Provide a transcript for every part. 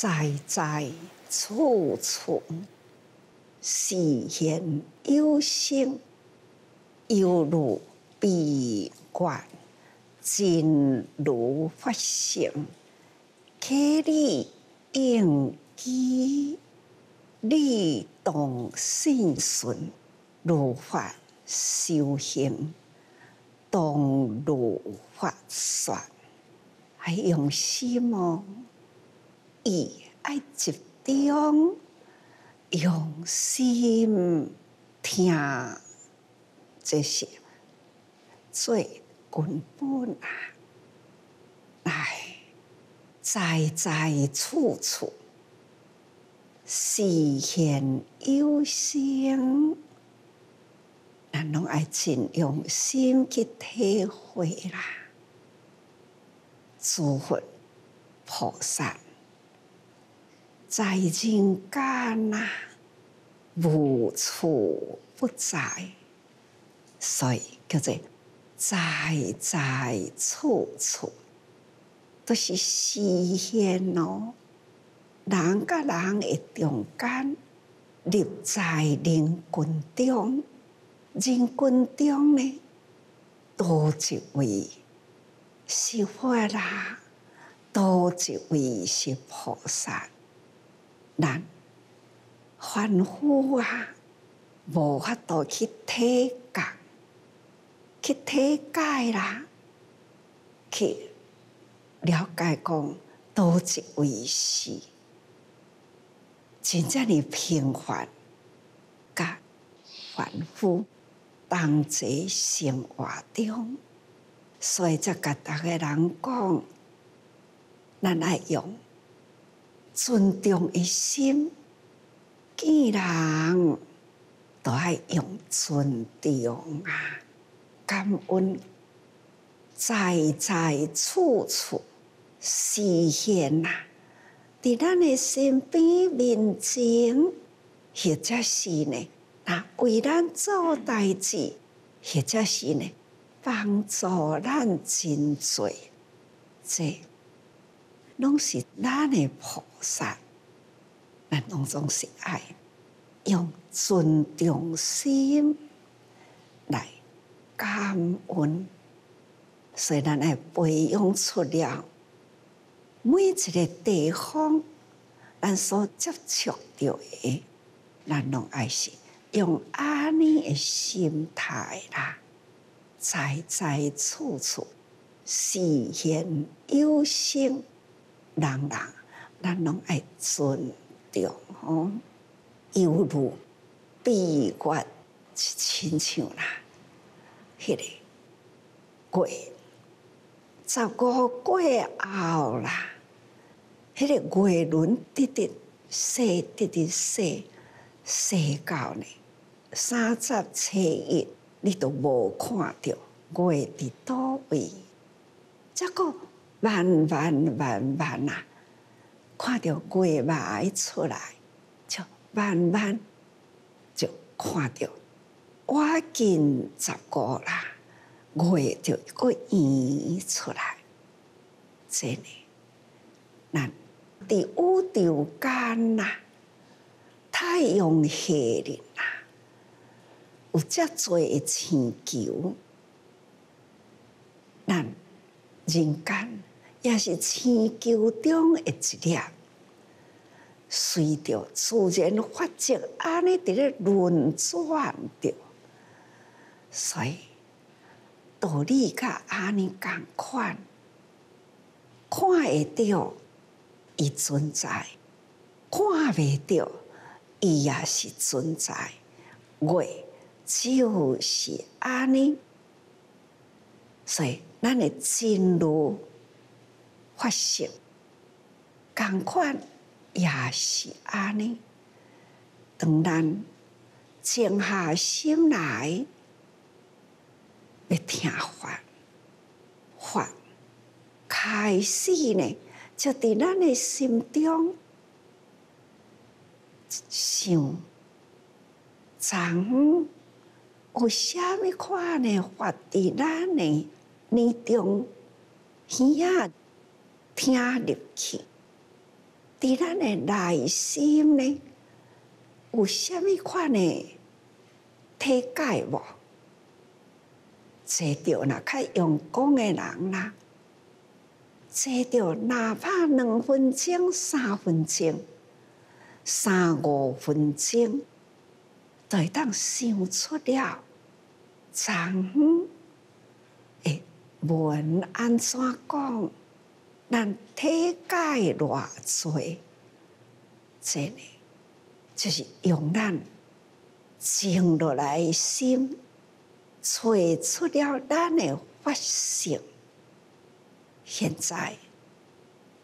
在在处处，实现有声，犹如闭关，真如发现，可你应机，律动心顺，如法修行，动如法算，还用心哦。以爱集中，用心听，这些最根本啊！哎，在在处处实现有心，咱拢爱尽用心去体会啦。诸佛菩萨。在人间呐，无处不在，所以叫做在在处处都是实现咯。人甲人的中间，立在人群中，人群中呢，多一位是佛啦，多一位是菩萨。难，凡夫啊，无法度去体觉，去体解啦，去了解讲多一位是真正的平凡，甲凡夫同齐生活中，所以才甲逐个人讲，咱爱用。尊重的心，见人都爱用尊重啊，感恩在在处处实现呐，伫咱的身边面前，或者是呢，那为咱做代志，或者是呢，帮助咱真多，这。拢是咱的菩萨，咱拢总是爱用尊重心来感恩，所以咱爱培养出了每一个地方，咱所接触到的，咱拢爱是用安尼的心态啦，在在处处实现有心。人人，咱拢爱尊重吼，犹如闭月亲像啦，迄个过十五过后啦，迄个月轮直直细直直细细到呢，三十七日你都无看到月伫倒位，结果。慢慢慢慢啊，看到月眉出来，就慢慢就看到我近十个啦，月就个圆出来。真的，那第五条间呐，太阳系列呐，有遮多的星球，咱人间。也是星球中的一粒，随着自然法则安尼伫咧轮转着，所以道理甲安尼共款，看会到伊存在，看袂到伊也是存在，月就是安尼，所以咱的进入。发现，共款也是安尼。当咱静下心来，要听话，法开始呢，就伫咱的心中想：怎有虾米款的法伫咱的念中耳？听入去，伫咱诶内心呢，有虾米款诶体解无？坐到那较用功诶人啦，坐到哪怕两分钟、三分钟、三五分钟，就当想出了，昨昏诶文安怎讲？咱体解偌侪，真诶，就是用咱静落来心。找出了咱的发性，现在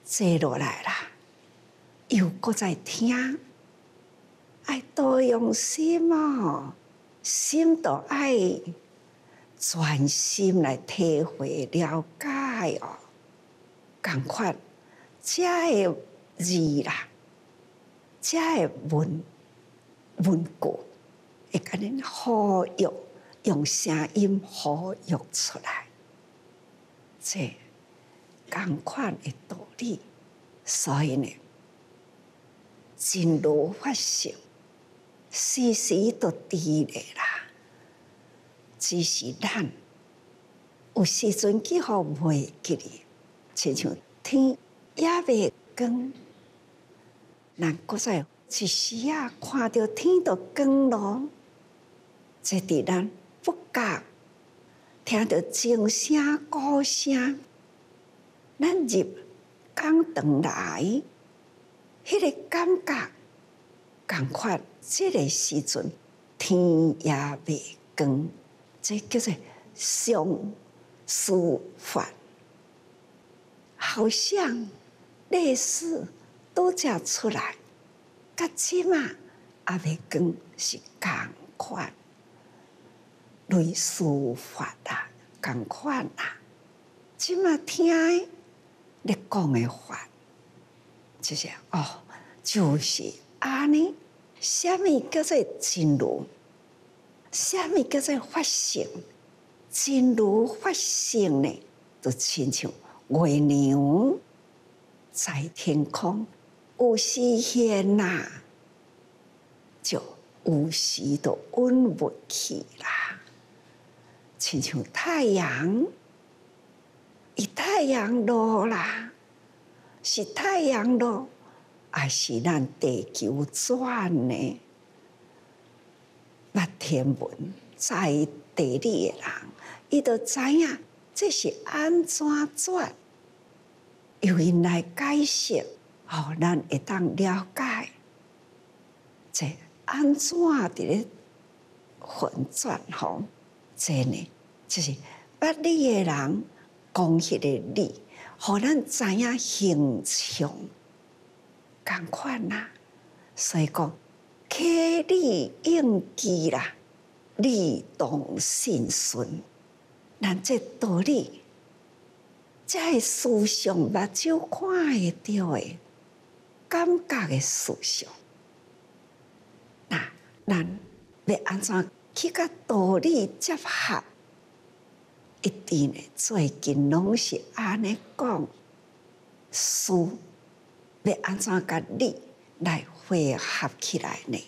坐落来啦，又搁在听，爱多用心哦，心都爱专心来体会了解哦，共款，这个字啦，这个文文句会甲恁好用。用声音呼吁出来，这共款的道理，所以呢，真如法性，时时都伫咧啦。只是咱有时阵几好袂记哩，亲像天也未光，咱搁在一时啊，看到天都光咯，这伫咱。不觉听到钟声、鼓声，咱入刚等来，迄个感觉，共款，这个时阵天也未光，这叫做上舒法，好像类似都叫出来，甲起码也未光是共款。类似法啊，共款啊，即嘛听你讲的法，就是哦，就是安尼。虾米叫做真如？虾米叫做法性？真如法性呢，就亲像月亮在天空，有时现呐，就有时都温不起啦。亲像太阳，一太阳落啦，是太阳落，还是咱地球转呢？捌天文在地理的人，伊都知影这是安怎转，由因来解释，好，咱会当了解，这安怎伫咧运转吼？真呢，就是捌理的人讲迄个理，互咱知影形象共款啦。所以讲，客理应机啦，理动心顺，咱这道理，这思想目睭看会着的，感觉的思想，那咱要安怎？去甲道理结合，一定呢。最近拢是安尼讲，书要安怎甲理来汇合起来呢？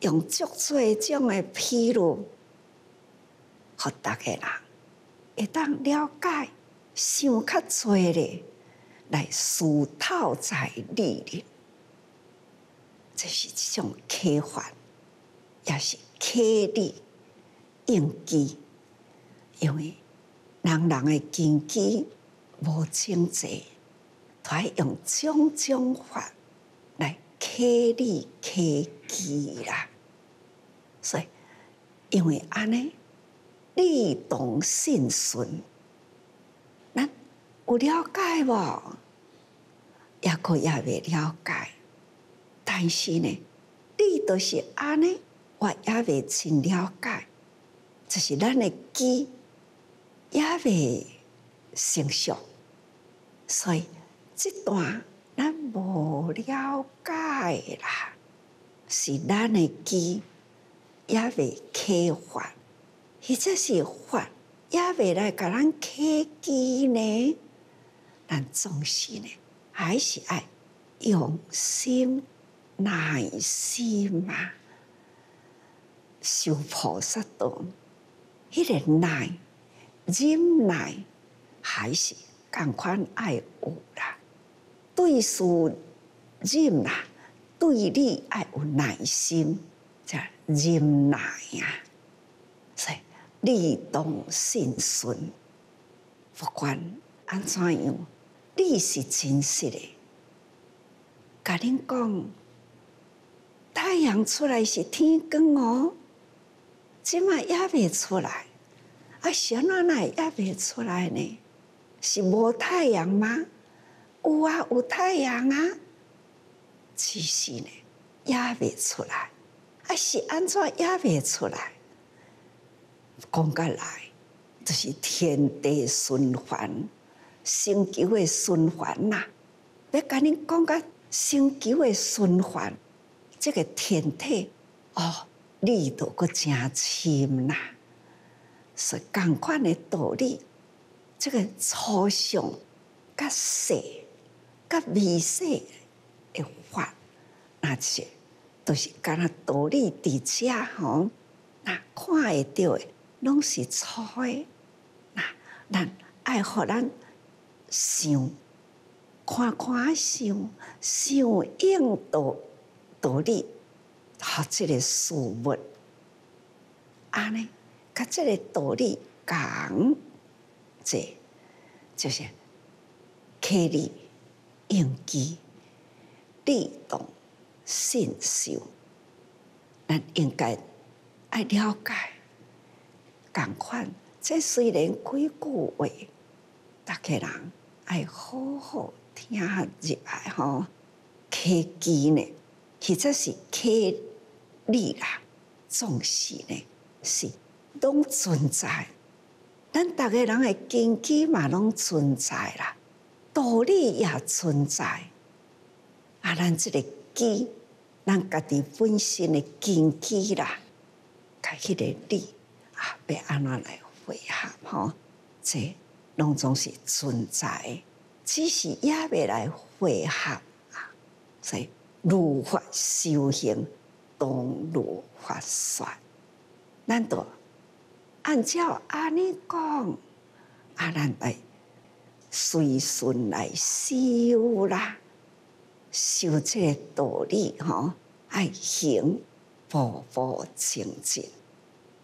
用足多种的譬如，互逐个人会当了解，想较侪咧，来思透在理里，这是一种启发，也是。客理应机，因为人人的根基无清济，要用种种法来客理客机啦。所以，因为安尼理动性顺，咱有了解无？也可也未了解，但是呢，你都是安尼。我也未真了解，就是咱的机也未成熟，所以这段咱无了解啦，是咱的机也未开发，或者是发也未来甲咱开机呢？但总是呢，还是爱用心、耐心嘛，修菩萨道，迄个耐、忍耐，还是共款爱有啦。对事忍啦，对你爱有耐心，叫忍耐呀。你动心顺，不管安怎样，你是真实的。甲恁讲，太阳出来是天光哦，即马也未出来，啊，小奶奶也未出来呢，是无太阳吗？有啊，有太阳啊，只是呢，也未出来，啊，是安怎也未出来？讲过来，就是天地循环，星球的循环呐。要甲恁讲个星球的循环，这个天体哦，力度阁真深呐，是共款的道理。这个抽象、甲细、甲微细的法，那些都是干那道理伫遮吼，那看会到的。拢是错的，那咱爱互咱想看看想想应道道理，和即个事物，安尼，甲即个道理讲，这就是刻力应机力动信受，咱应该爱了解。共款，这虽然几句话，大家人爱好好听入来吼。科技呢，其实是科力啦，重视呢是拢存在。咱大家人的根基嘛，拢存在啦，道理也存在。啊，咱这个基，咱家己本身的根基啦，开起个理。啊，要安怎来汇合？吼，这拢总是存在，只是也未来汇合啊。所以如法修行，当如法说。难道按照安尼讲，啊，咱来随顺来修啦，修这道理吼，爱行步步清净。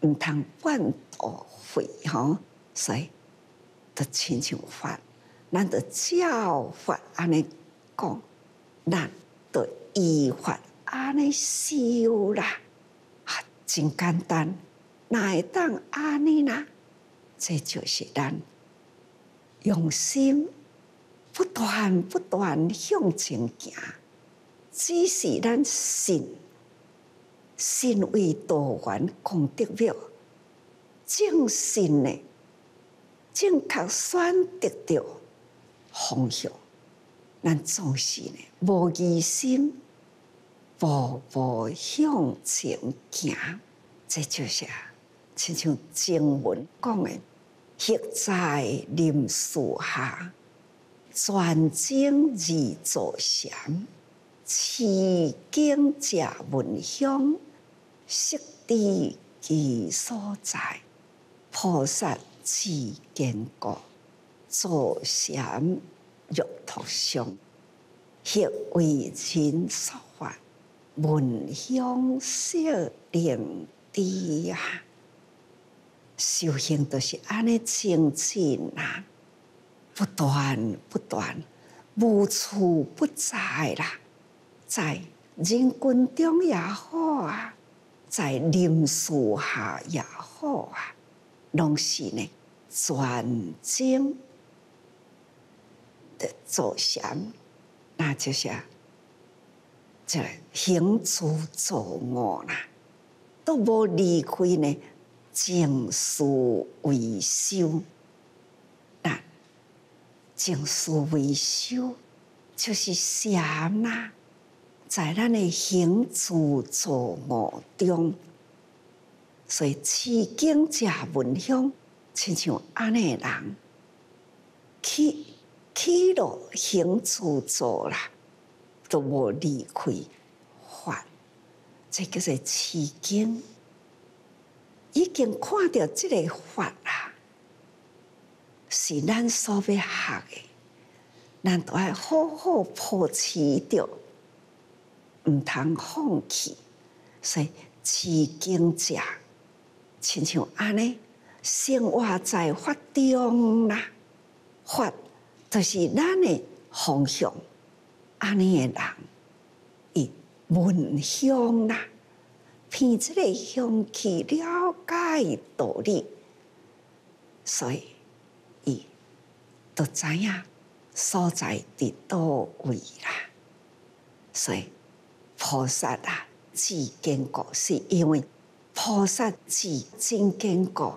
毋通半途废吼，所以得亲像法，咱得教法安尼讲，咱得依法安尼修啦，啊，真简单，哪会当安尼啦？这就是咱用心不断不断向前行，只是咱信。身为道元功德庙，正信呢，正确选择着方向，咱总是呢无疑心，步步向前行。这就是啊，亲像经文讲的：“刻在林树下，专精而坐禅，持经食闻香。”悉地其所在，菩萨自见过，坐禅欲图相，学为亲说法，闻香色灵地呀。修行都是安尼精进啊，不断不断，无处不在啦，在人群中也好啊。在林树下也好啊，拢是呢专精的坐禅，那就是这行住坐卧啦，都无离开呢静思维修。那静思维修就是禅呐。在咱的行住坐卧中，所以持经食闻香，亲像安尼人去去落行住坐啦，都无离开法，这叫做痴经。已经看到这个法啦，是咱所要学的，咱都要好好保持着，毋通放弃。所以持经者，亲像安尼，生活在法中啦，法就是咱的方向。安尼的人，伊闻香啦。凭即个香气了解道理，所以伊都知影所在伫倒位啦。所以菩萨啊，自坚固，是因为菩萨自真坚固，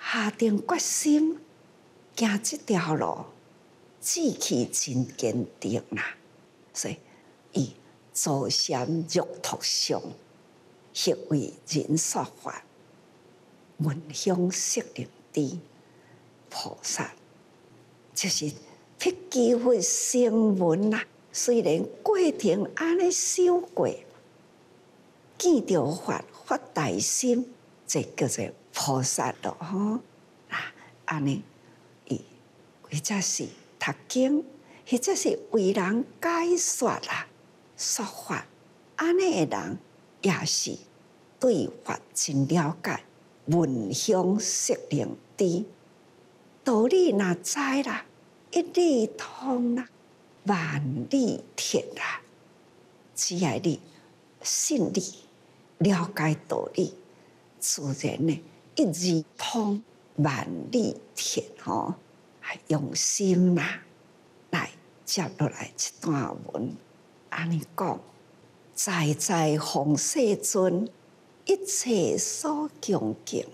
下定决心行这条路，志气真坚定啦。所以以坐禅玉托上。行为人说法，闻香识灵知菩萨，就是辟机会声闻啦。虽然过程安尼修过，见着法发大心，这叫做菩萨咯。吼，啊，安尼，伊或者是读经，或者是为人解说啦，说法，安尼的人也是。对法真了解，闻香识灵知，道理若知啦，一理通啦，万里铁啊。只要你信理，了解道理，自然呢，一字通，万里铁吼，还用心啦。来接落来一段文，安尼讲，在在红世尊。一切所恭敬，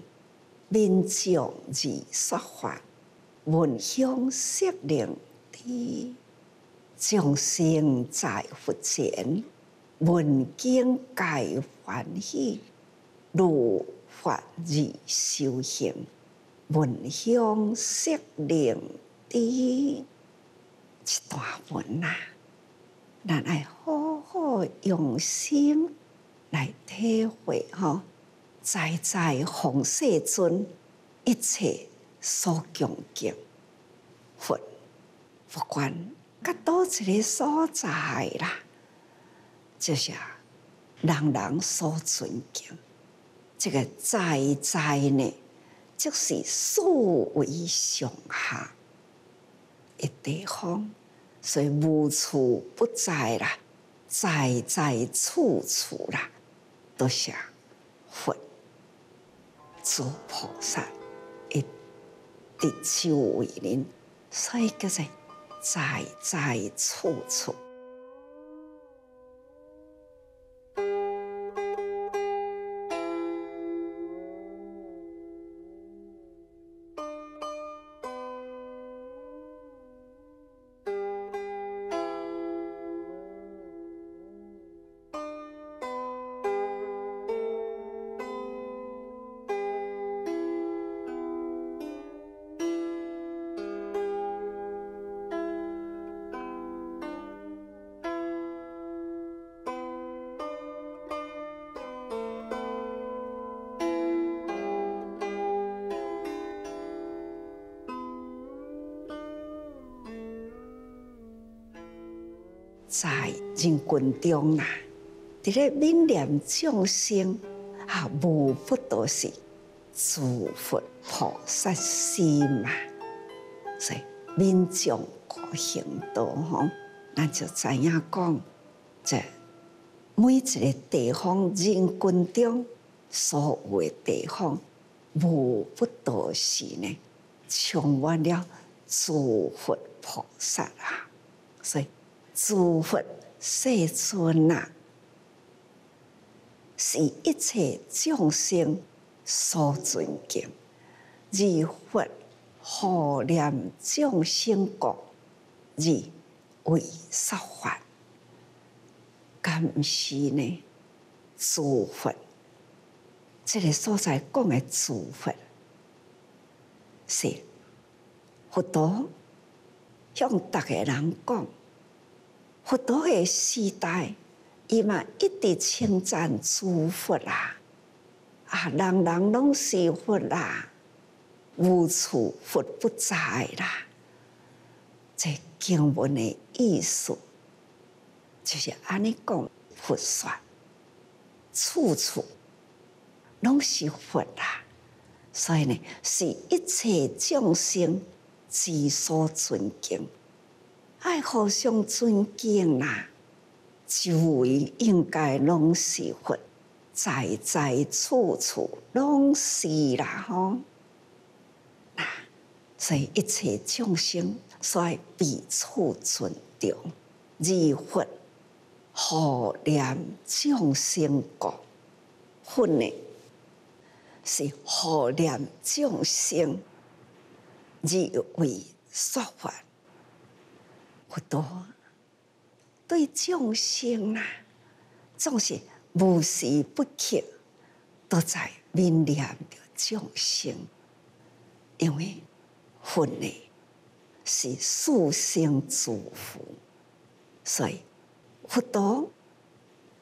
民众而说法，闻香色灵知，众生在佛前，闻经皆欢喜，如法而修行，闻香识灵知，一段文啊，咱爱好好用心。来体会吼，在在红世尊一切所恭敬佛不管甲多一个所在啦，就是人人所尊敬。这个在在呢，就是数为上下一地方，所以无处不在啦，在在处处啦。都想佛、诸菩萨一地久为人，所以叫做在在处处。在人群中啊，伫咧闽念众生啊，无不都是诸佛菩萨心嘛。所以民众个行道吼，咱就知影讲，这每一个地方人群中所有的地方，无不都是呢，充满了诸佛菩萨啊，所以。诸佛世尊啊，是一切众生所尊敬，如佛护念众生国，而为说法。敢是呢？诸佛，这个所在讲的诸佛，是佛陀向大家人讲。佛陀的时代，伊嘛一直称赞诸佛啦，啊，人人拢是佛啦，无处佛不在啦。这经文的意思就是安尼讲，佛说，处处拢是佛啦。所以呢，是一切众生之所尊敬。爱互相尊敬啦，周围应该拢是佛，在在处处拢是啦吼。那所以一切众生所以彼此尊重，而佛护念众生国，佛呢是护念众生，而为说法。不多，对众生啊，总是无时不刻都在缅念着众生，因为佛呢是殊胜祝福，所以佛陀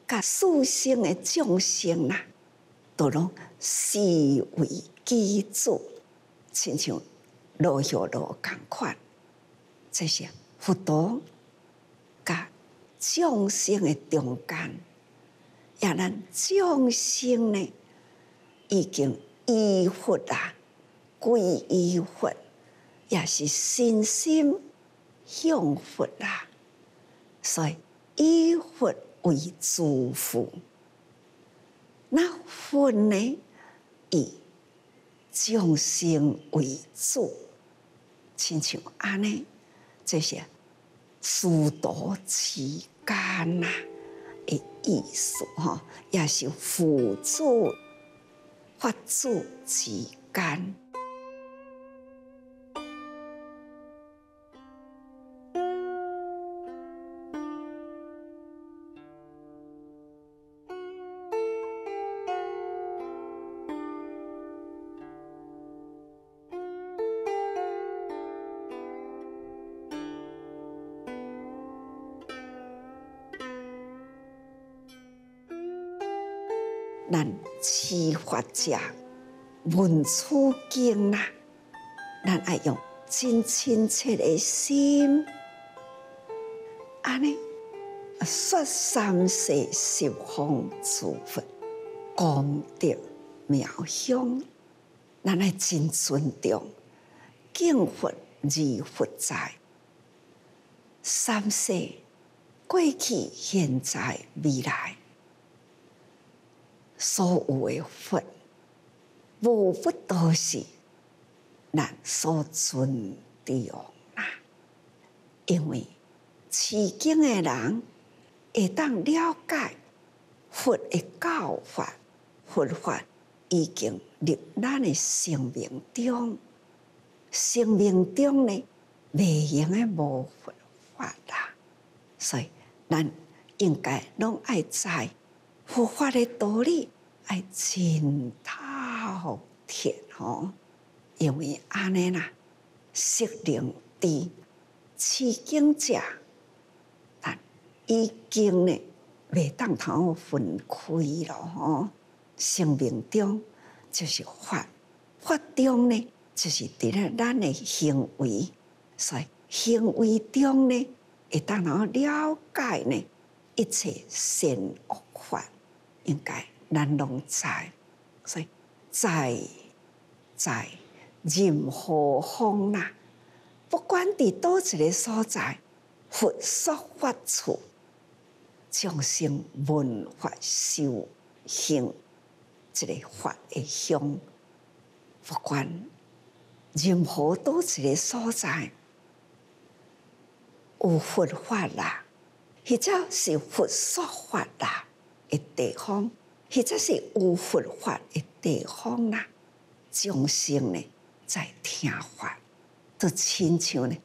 甲殊胜的众生啊，都拢视为基主，亲像罗有罗共款这些。佛陀甲众生的中间，也咱众生呢，已经依佛啊，归依佛，也是心心向佛啊，所以以佛为主福。那佛呢，以众生为主，亲像安尼这些。殊多之间呐的意思哈，也是辅助法助之间。咱持法者闻此经啦，咱爱用真亲切的心，安尼说三世十方诸佛功德妙香，咱爱真尊重敬佛而佛在三世过去、现在、未来。所有的佛，无不都是咱所尊重啦。因为持经的人会当了解佛的教法，佛法已经入咱的生命中，生命中呢未用的无佛法啦。所以咱应该拢爱知。佛法的道理爱真透彻吼，因为安尼啦，识灵知持经者，但已经呢未当头分开了吼。生命中就是法，法中呢就是伫咧咱的行为，所以行为中呢会当通了解呢一切善恶法。应该咱拢知，所以在在任何方啦，不管伫倒一个所在，佛说法处，众生闻法修行，这个法的香，不管任何倒一个所在，有佛法啦，或者是佛说法啦。的地方，或者是有佛法的地方啦，众生呢在听法，都亲像呢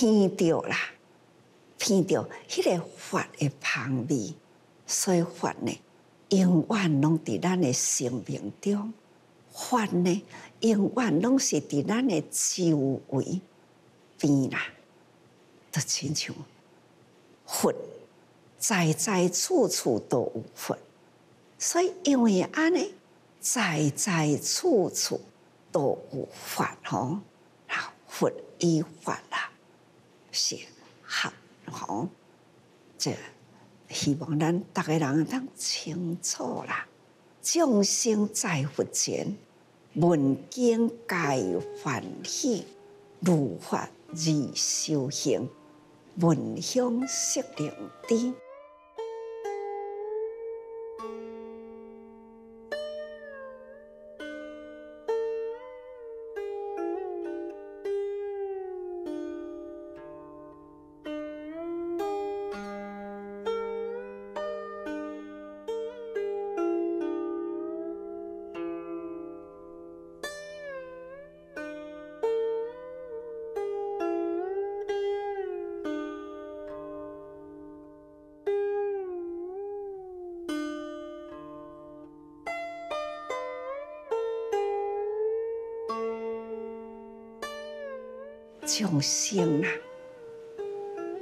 闻到啦，闻到迄个法的香味，所以法呢永远拢伫咱的生命中，法呢永远拢是伫咱的周围边啦，都亲像佛在在处处都有佛，所以因为安尼，在在处处都有法吼，佛依法啦，是合吼，这希望咱逐个人通清楚啦。众生在佛前，闻经该欢喜，如法而修行，闻香识灵知。众生啊，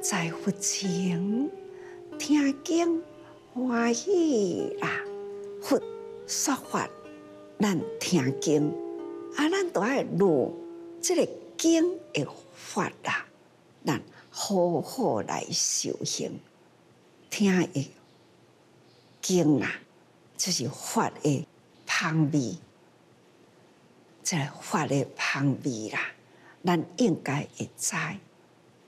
在佛前听经欢喜啦，佛说法，咱听经，啊，咱都爱录这个经的法啦，咱好好来修行，听一经啊，就是法的香味，这法的香味啦。咱应该会知，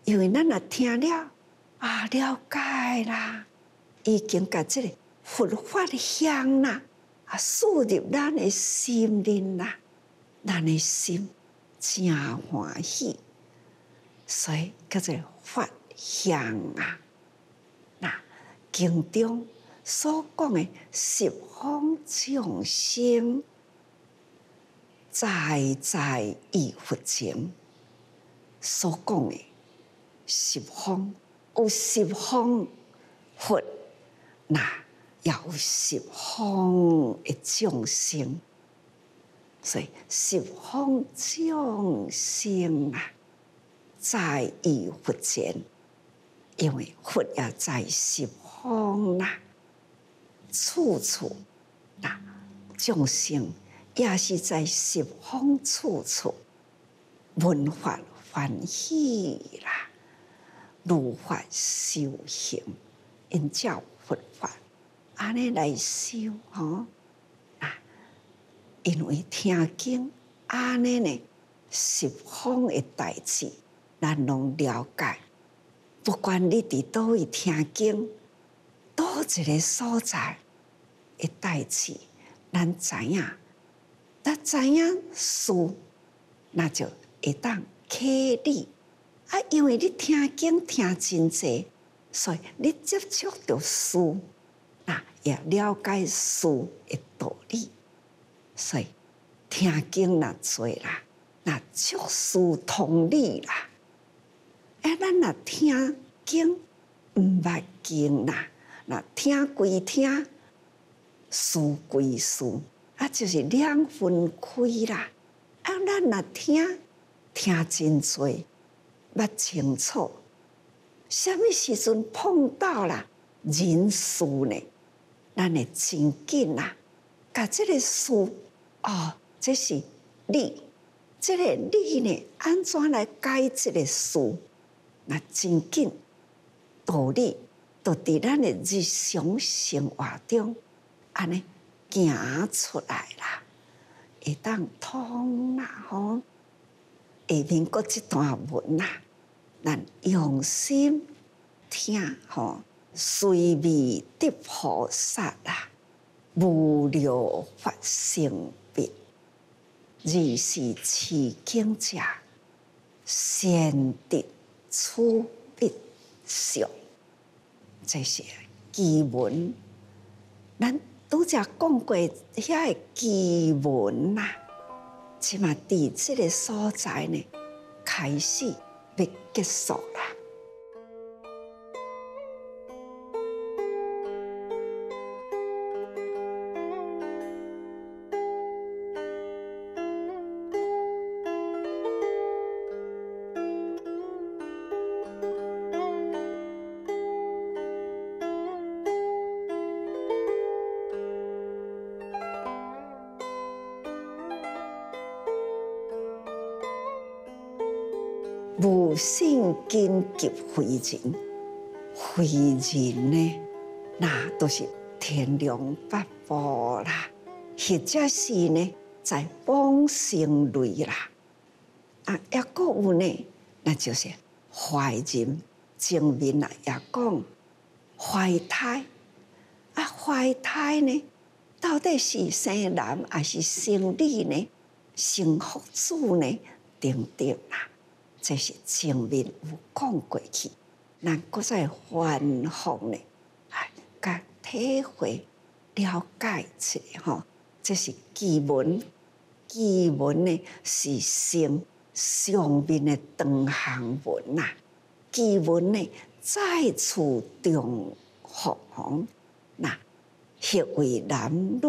因为咱若听了啊，了解啦，已经甲即个佛法的香啦，啊，输入咱的心灵啦，咱的心真欢喜，所以叫做法香啊。那经中所讲的十方众生，在在于佛前。所讲的十方有十方佛，那也有十方的众生，所以十方众生啊，在于佛前，因为佛也在十方啦，处处那众生也是在十方处处闻法。欢喜啦，如法修行，因教佛法，安尼来修吼啊！因为听经，安尼呢，十方的代志，咱拢了解。不管你伫倒位听经，倒一个所在的代志，咱知影，咱知影事，那就会当。客理啊，因为你听经听真济，所以你接触到书，那也了解书的道理。所以听经那多啦，那触书通理啦。哎，咱若听经毋捌经啦，那听归听，书归书，啊，就是两分开啦。啊，咱若听。听真多，捌清楚，什么时阵碰到了人事呢？咱会真紧啊！甲这个事哦，这是理，这个理呢，安怎来解这个事？那真紧道理，都伫咱的日常生活中，安尼行出来啦，会当通啦吼。下面嗰一段文啊，咱用心听吼，随味得菩萨啊，无量法性别，如是持经者，先得出必上。这些基文，咱拄则讲过遐个基文呐。起码伫这个所在呢，开始要结束啦。非人，非人呢，那都是天龙八部啦，或者是呢，在帮生类啦。啊，一个有呢，那就是怀人。正面啊，也讲怀胎啊，怀胎呢，到底是生男还是生女呢？生福主呢？等等啦，这是正面有讲过去，咱搁再反复呢，哎，甲体会了解一下吼，这是基本，基本呢是生上面的长行文呐。基文呢，再次重复吼，那血为男女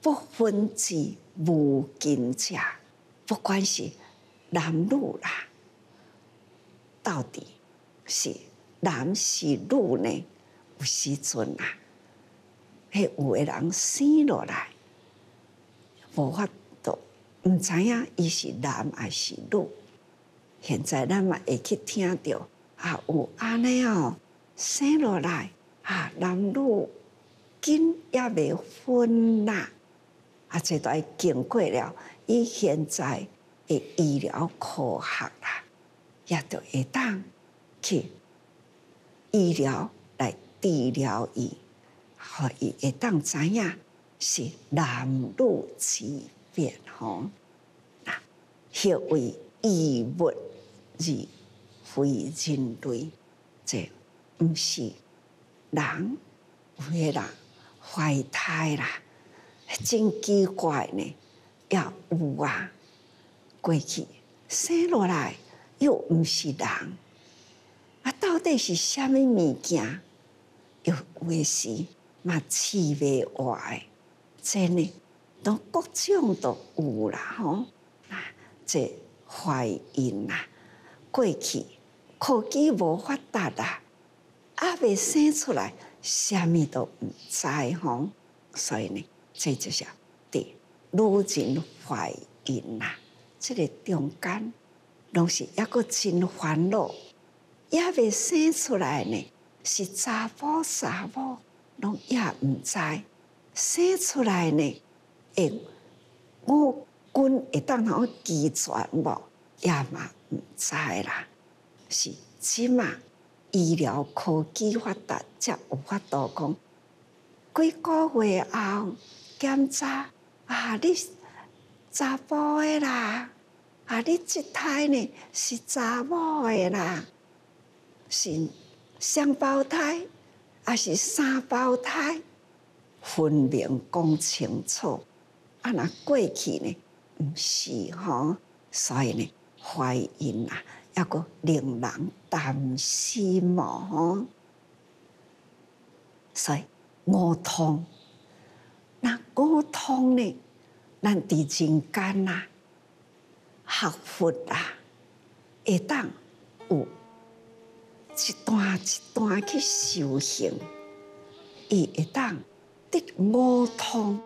不分之无尽者，不管是男女啦，到底是男是女呢？有时阵啊，迄有个人生落来，无法度毋知影伊是男还是女。现在咱嘛会去听着。啊，有安尼哦，生落来啊，男女根也未分呐，啊，这都经过了。伊现在的医疗科学啦，也都会当去医疗来治疗伊，互伊会当知影是男女之别吼。那血为异物而。非人类，这毋是人，有个人怀胎啦，真奇怪呢。也有啊，过去生落来又毋是人，啊，到底是虾米物件？又为是嘛？气味外，真呢，都各种都有啦吼。啊，这怀孕啦，过去。科技无发达啦，还未生出来，虾米都毋知吼。所以呢，这就是对女人怀孕啦，这个中间拢是一个真烦恼，也未生出来呢，是查甫查某，拢也毋知生出来呢，会我君会当好遗传无，也嘛毋知啦。是即嘛？医疗科技发达，才有法度讲几个月后检查啊！你查甫的啦，啊！你即胎呢是查某的啦，是双胞胎还是三胞胎？分明讲清楚。啊！那过去呢，毋是吼，所以呢，怀孕啊。一个令人担心嘛，所以我痛，那我痛呢？咱伫人间呐，学佛啊，会当有一段一段去修行，伊会当得五通。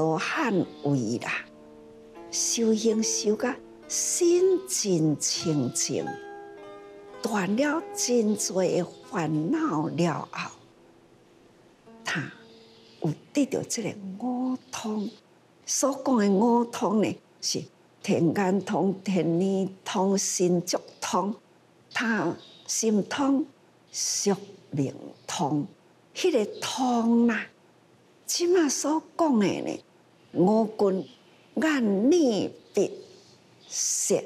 罗汉位啦，修行修个心真清净，断了真多烦恼了后，他有得到这个五通。所讲的五通呢，是天眼通、天耳通、心足通、他心通、宿命通，迄个通呐。即马所讲的呢，五根眼耳鼻舌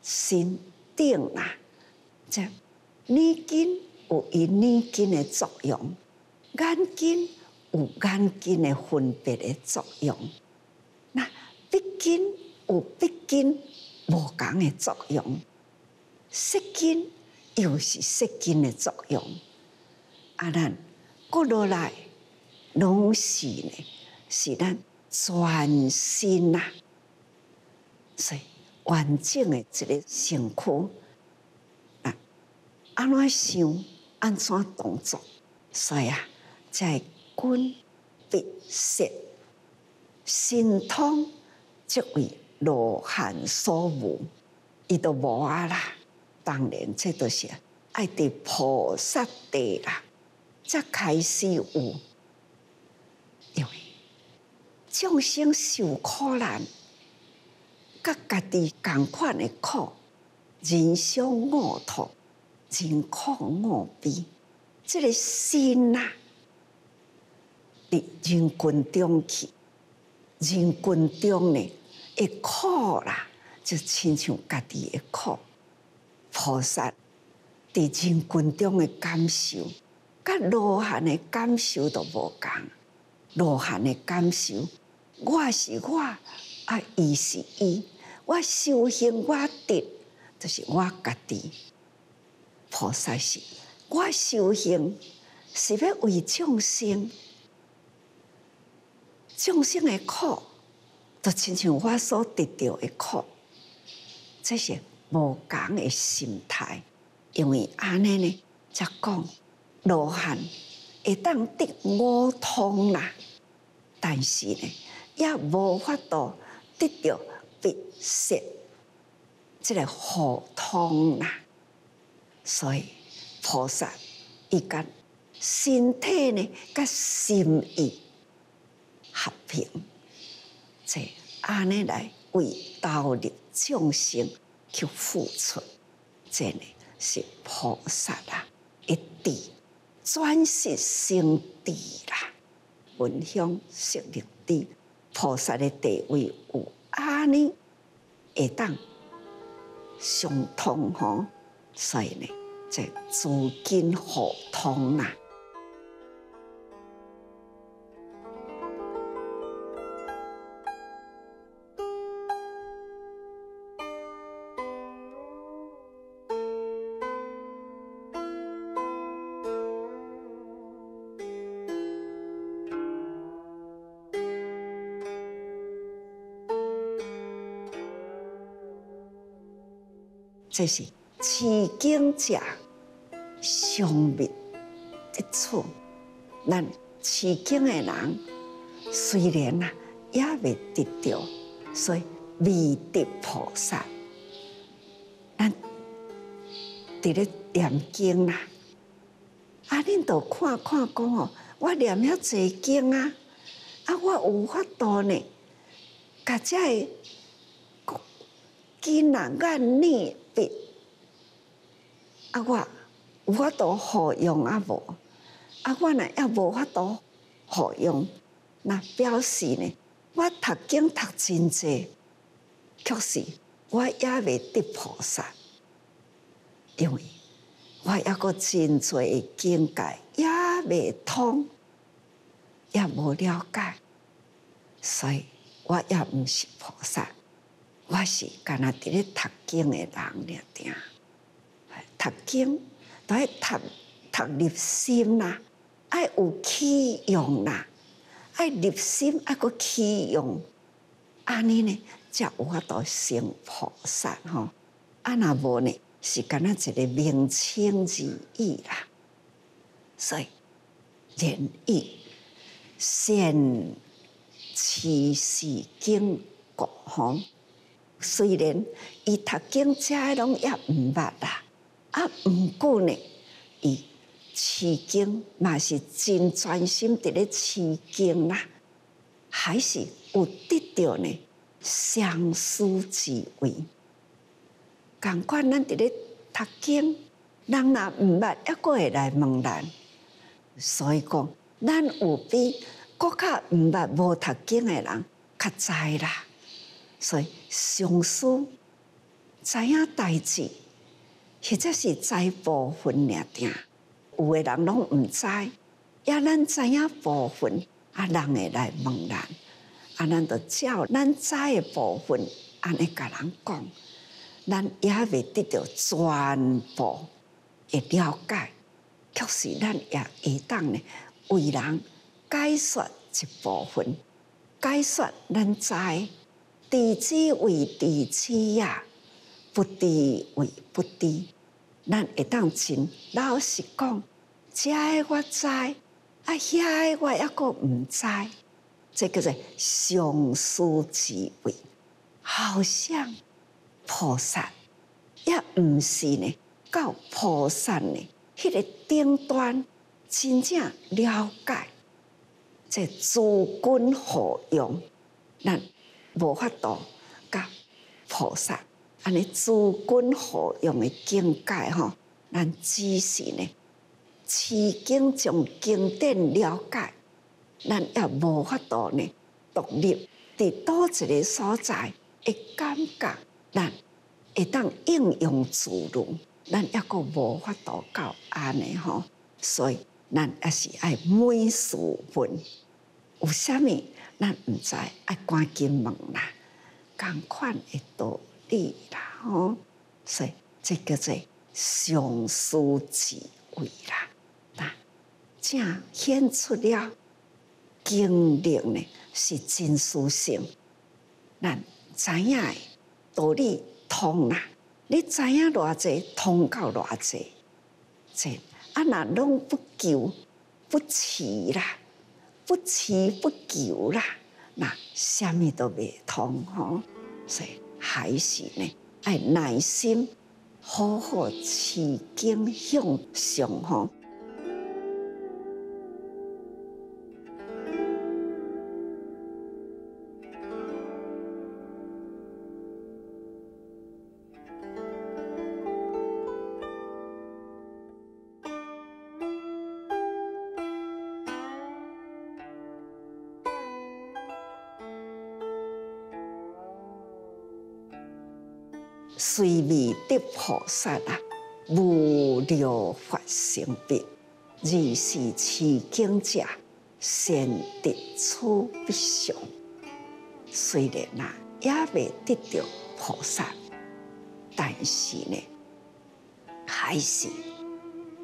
心定啊，这耳根有伊耳根的作用，眼根有眼根的分别的作用，那鼻根有鼻根无共的作用，舌根又是舌根的作用。啊，咱过落来拢是呢，是咱全身呐，所以完整的一个身躯啊，安怎想，安怎动作，所以啊，在滚笔舌心通，即为罗汉所无，伊都无啊啦。当然，这都是爱伫菩萨地啦，才开始有。因为众生受苦难，甲家己共款的苦，人生恶痛，人苦恶悲，这个心呐，伫人群中去，人群中呢，会苦啦，就亲像家己的苦。菩萨伫人群中的感受，甲罗汉的感受都无共。罗汉的感受，我是我，啊，伊是伊，我修行我得，就是我家己。菩萨是，我修行是要为众生，众生的苦，就亲像我所得到的苦，这些。无共的心态，因为安尼呢，则讲罗汉会当得五通啦，但是呢，也无法度得到别色，即个互通啦。所以菩萨伊甲身体呢，甲心意和平，即安尼来为道力众生。去付出，真的是菩萨啦！一地转世生地啦，闻香识力地，菩萨的地位有安尼，会当相通吼，所以呢，这资金互通啦。这是持经者相密一处，咱持经的人虽然呐也未得到，所以未得菩萨。咱伫咧念经啦，啊，恁都看看讲哦，我念遐济经啊，啊，我有法度呢，甲遮个艰难个逆。啊，我有法度好用啊无？啊，我若也无法度好用，那表示呢，我读经读真济，确实我也未得菩萨，因为我一个真侪境界也未通，也无了解，所以我也毋是菩萨。我是干那伫咧读经的人了，定读经都爱读读入心啦，爱有起用啦，爱入心爱个起用，安尼呢才有法度成菩萨吼。啊那无呢是干那一个名称之意啦。所以仁义先持是经国吼。虽然伊读经遮拢也毋捌啦，啊，毋过呢，伊持经嘛是真专心伫咧持经啦，还是有得到呢相思之位。共款咱伫咧读经，人若毋捌，抑个会来问咱，所以讲，咱有比国较毋捌无读经诶人较知啦。所以上师知影代志，或者是知部分尔定，有诶人拢毋知，也咱知影部分，啊人会来问咱，啊咱就照咱知诶部分，安尼甲人讲，咱也未得到全部会了解，确实咱也会当呢为人解说一部分，解说咱知知之为知之呀，不知为不知。咱会当真老实讲，这个我知，啊，遐个我抑个毋知，这叫做上师之位。好像菩萨也毋是呢，到菩萨呢，迄个顶端真正了解这诸君何用，咱无法度甲菩萨安尼诸君何用的境界吼，咱只是呢，持经从经典了解，咱也无法度呢独立伫倒一个所在。会感觉咱会当应用自如，咱抑个无法度到安尼吼，所以咱也是爱每事问，有啥物咱毋知，爱赶紧问啦，共款的道理啦吼，所以这叫做上师智慧啦，那正显出了经历呢是真实性，咱。知影诶道理通啦，你知影偌济，通到偌济，这啊那拢不求不齐啦，不祈不求啦，那什么都未通吼，所以还是呢，爱耐心，好好持经向上吼。得菩萨啊，无了法性别，二是持经者，先得初不详。虽然呐，也未得到菩萨，但是呢，还是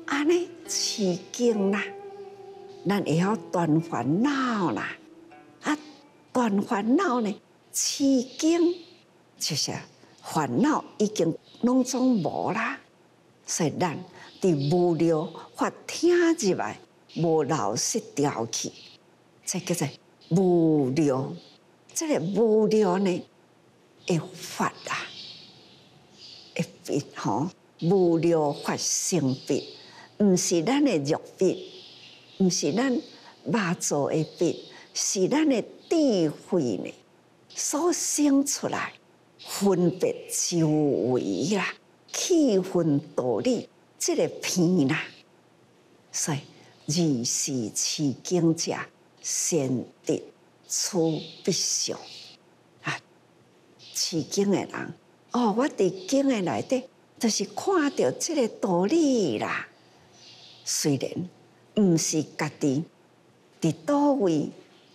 安尼持经啦，咱会晓断烦恼啦，啊，断烦恼呢，持经就是。烦恼已经拢总无啦，所以咱伫无聊发听入来，无老实调去，这叫做无聊。这个无聊呢，会发啊，会别吼，无聊法性别，毋是咱的肉别，毋是咱肉做的别，是咱的智慧呢所生出来。分别周围啦，气氛道理，这个片啦，所以二是持经者，先得出必详啊！持经的人，哦，我伫经的内底，就是看到这个道理啦。虽然毋是家己伫倒位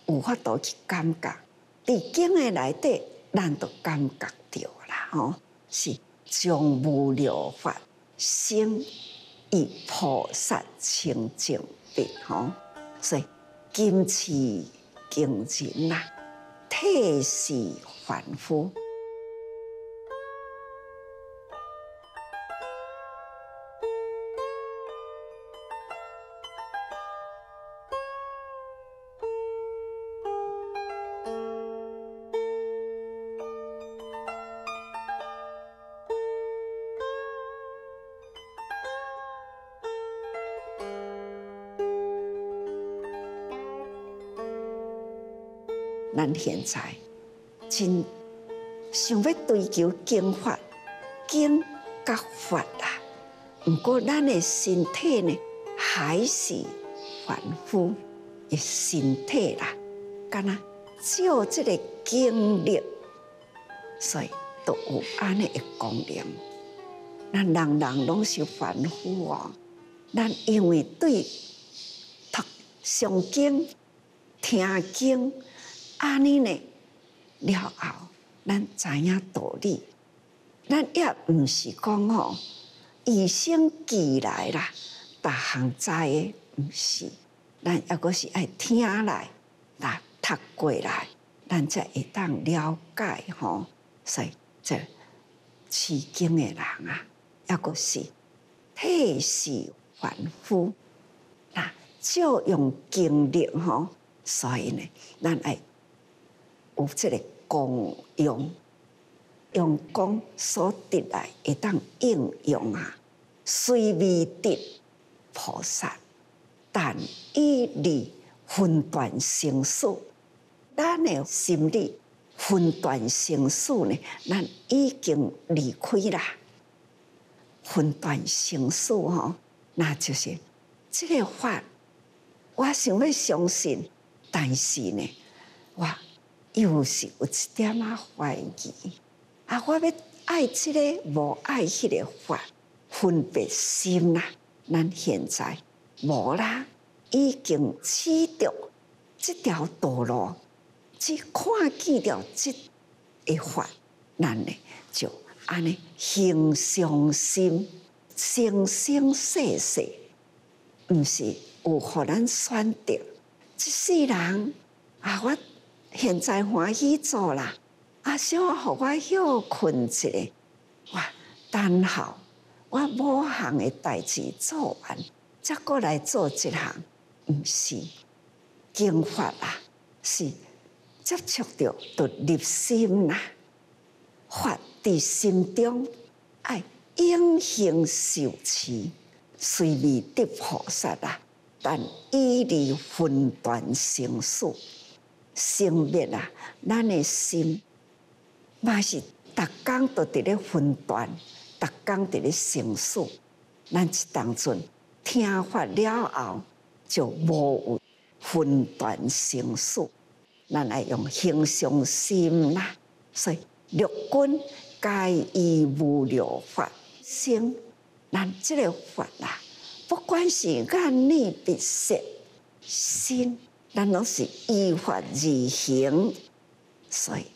有法度去感觉，伫经的内底，咱都感觉。吼，是将无了法生以菩萨清净的吼，所以今次敬人呐，体是凡夫。现在真想要追求经法、经甲法啦，毋过咱的身体呢，还是凡夫的身体啦，敢若照这个经历，所以都有安尼的功能。咱人人拢是凡夫哦，咱因为对读上经、听经。安尼呢？了后，咱知影道理，咱也毋是讲吼，与生俱来啦，逐项知诶，毋是，咱抑阁是爱听来，来读过来，咱才会当了解吼。所以这取经诶人啊，抑阁是体是凡夫，那就用经历吼。所以呢，咱爱有即个功用，用功所得来会当应用啊，虽未得菩萨，但以离分段生死，咱的心理分段生死呢，咱已经离开啦。分段生死吼，那就是这个法，我想要相信。但是呢，我又是有一点啊怀疑啊！我要爱这个，无爱迄个法，分别心啦。咱现在无啦，已经启动这条道路，只看见了这一法，咱呢就安尼行上心，生生世世，毋是有互咱选择。一世人啊，我现在欢喜做啦，啊，想互我休困一下，哇，等候我某项的代志做完，再过来做一项，毋是经法啦，是接触着就入心啦，法伫心中爱永恒受持，虽未得菩萨啦。但以离分断生死，生灭啊！咱的心嘛是逐工都伫咧分段，逐工伫咧生死。咱即当阵听法了后，就无有分段生死。咱爱用平常心啦，所以六根皆以无了法生，咱即个法啦。不管是眼耳鼻舌心，咱拢是依法而行，所以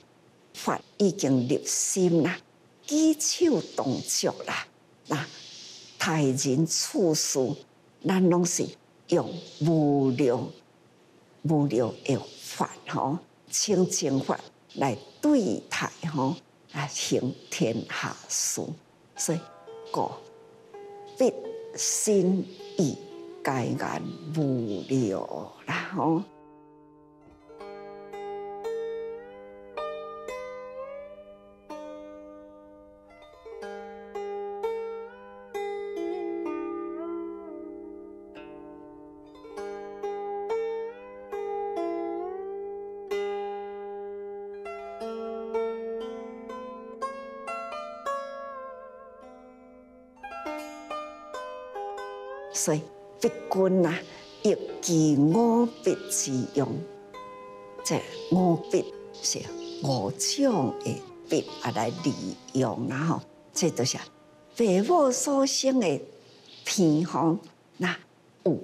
法已经入心啦，举手动作啦，那待人处事，咱拢是用无量无量的法吼，清净法来对待吼，来行天下事，所以个必。心意该然无聊啦吼。君啊，一记五笔之用，这五笔是五种的笔啊来利用然后，这都是父母所生的偏方。那有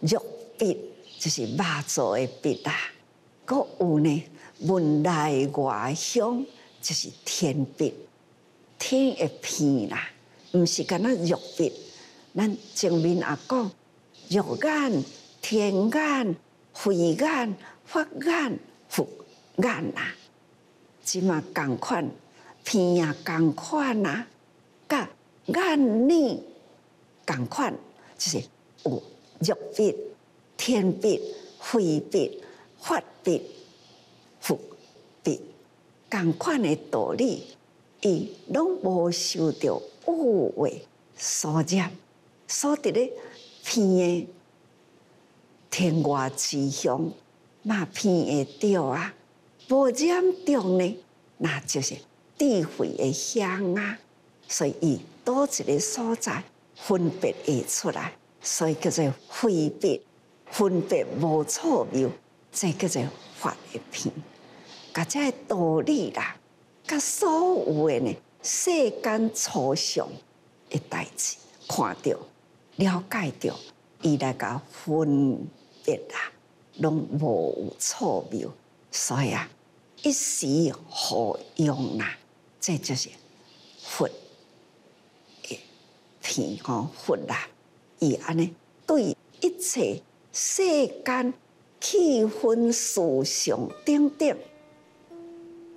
玉笔，就是肉做的笔啦；，个有呢，文来外乡，就是天笔，天的偏啦，毋是干那玉笔。咱前面也讲，肉眼、天眼、慧眼、法眼、佛眼啊，即嘛共款，鼻也共款啊，甲眼耳共款，就是有肉鼻、天鼻、慧鼻、法鼻、佛鼻，共款的道理，伊拢无受到误会所染。所得的片的天外之香，嘛片会着啊，无染着呢，那就是智慧的香啊。所以伊多一个所在分别会出来，所以叫做分别分别无错谬，这叫做法的片。甲这道理啦，甲所有的呢世间抽象的代志看到。了解着，伊来甲分别啊，拢无有错谬，所以啊，一时好用啦，这就是佛，天吼佛啦，伊安尼对一切世间气氛、思想等等，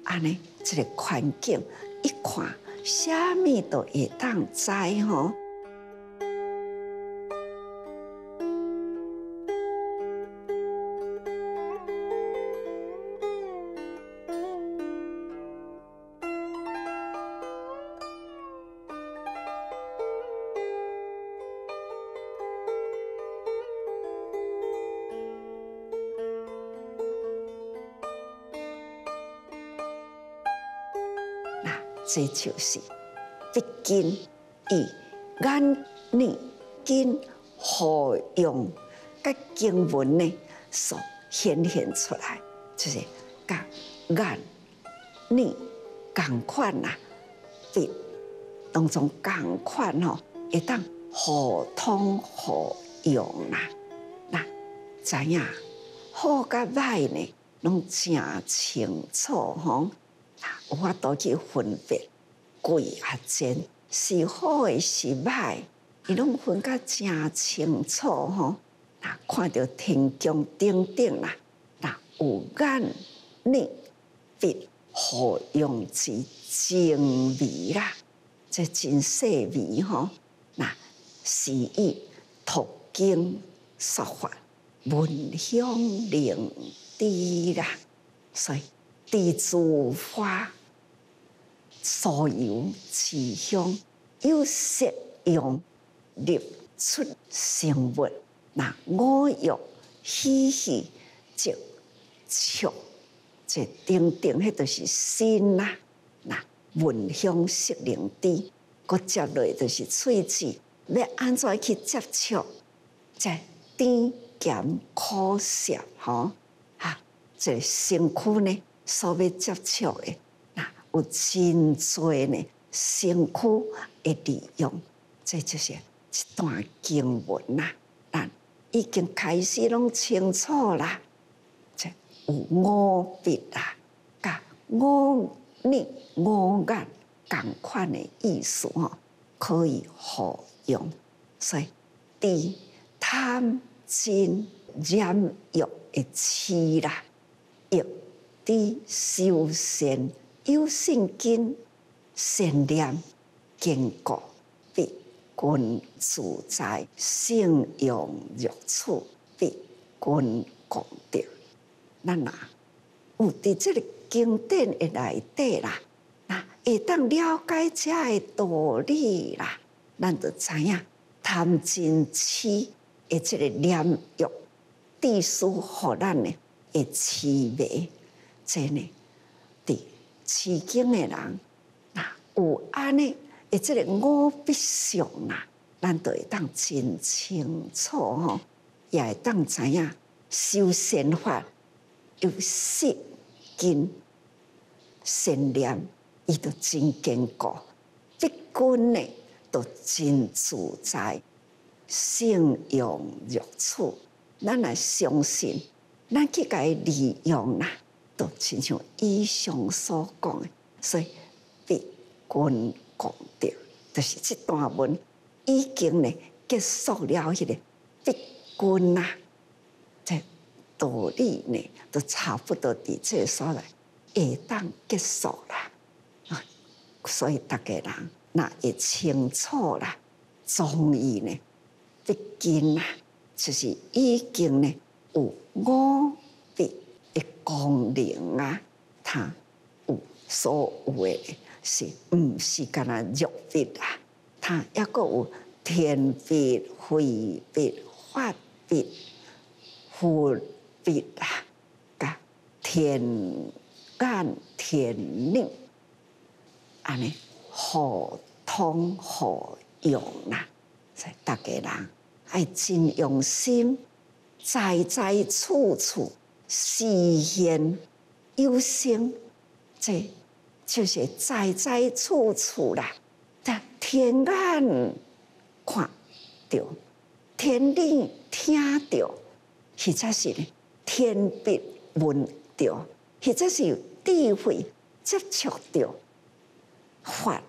安尼这个环境一看，虾米都会当知吼。这就是毕竟以眼耳根合用个经文呢所显现出来，就是甲眼耳共款呐，对当中共款吼，会当互通互用啦。那知影好甲歹呢，拢正清楚吼。有法度去分别贵啊贱是好诶是歹，伊拢分甲真清楚吼。那看到天宫顶顶啦，那有眼耳鼻好用之精微啦，这真细微吼。那是以途经说法，闻香灵知啦，所以。地主花，所有持香有色用入出生物，那五欲喜喜就触，这等等，迄都是心呐。那闻香识灵知，搁接落就是喙齿，要安怎去接触？这甜咸苦涩，吼，哈，这身躯呢？所要接触的，那有真多呢，身躯的利用，这就是一段经文呐。但已经开始拢清楚啦，这有五笔啦，甲五念五眼共款的意思哦，可以合用。所以，第贪嗔染欲的痴啦，欲。伫修善有信根，善念坚固，必君自在，性用欲处，必君功德。咱啊，有伫这个经典的内底啦，那会当了解这个道理啦，咱就知影贪嗔痴的这个念欲，地书互咱呢会痴迷。真呢，伫取经的人，那有安尼，诶，即个五必相啊，咱都会当真清楚吼，也会当知影修仙法有识根善念，伊都真坚固，必君呢都真自在，性用欲处，咱来相信，咱去甲伊利用啦。亲像以上所讲的，所以必君功德，就是这段文已经呢结束了。迄个必君呐，这道理呢都差不多伫这所来，会当结束啦。所以大家人那也清楚啦。终于呢，必君呐，就是已经呢有五。的功能啊，它有所有的是毋是干那肉笔啊？它抑个有天笔、灰笔、法笔、佛笔啊，甲天干天令，安尼互通互用啊。所以大家人爱真用心，在在处处。实现有生，这就是在在处处啦。但天眼看到，天灵听到，或者是天笔闻到，或者是有智慧接触到，法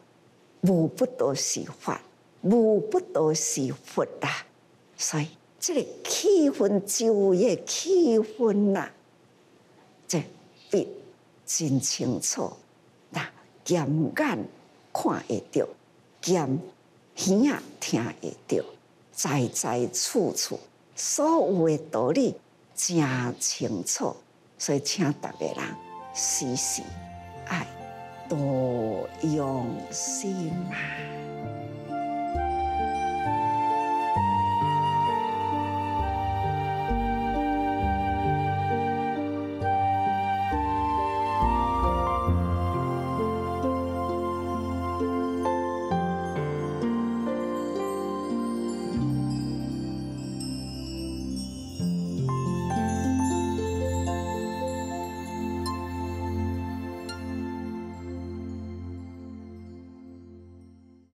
无不都是法，无不都是佛啦。所以这个气氛，周围的气氛呐，这笔真清楚，那眼眼看会到，剑耳啊听会到，在在处处所有的道理真清楚，所以请大家人时时爱多用心啊。